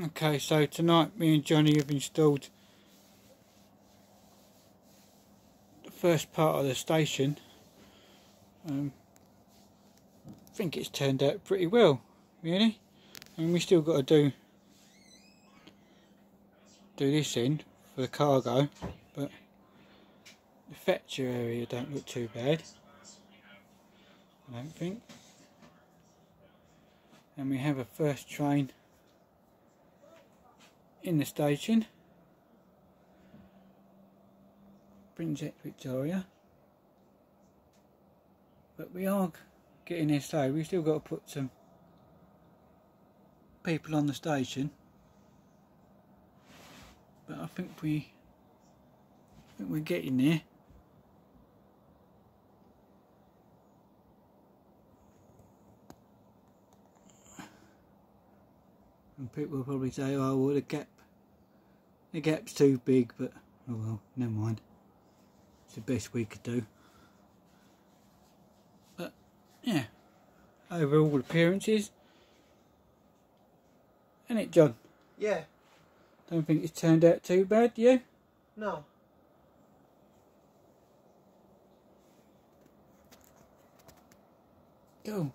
Okay, so tonight me and Johnny have installed the first part of the station. Um, I think it's turned out pretty well, really. And we still got to do do this end for the cargo, but the fetcher area don't look too bad. I don't think. And we have a first train in the station. Princess Victoria. But we are getting there slow. We've still got to put some people on the station. But I think we I think we're getting there. And people will probably say, oh, well, the gap, the gap's too big, but oh well, never mind. It's the best we could do. But, yeah, overall appearances. Isn't it, John? Yeah. Don't think it's turned out too bad, do you? No. Go.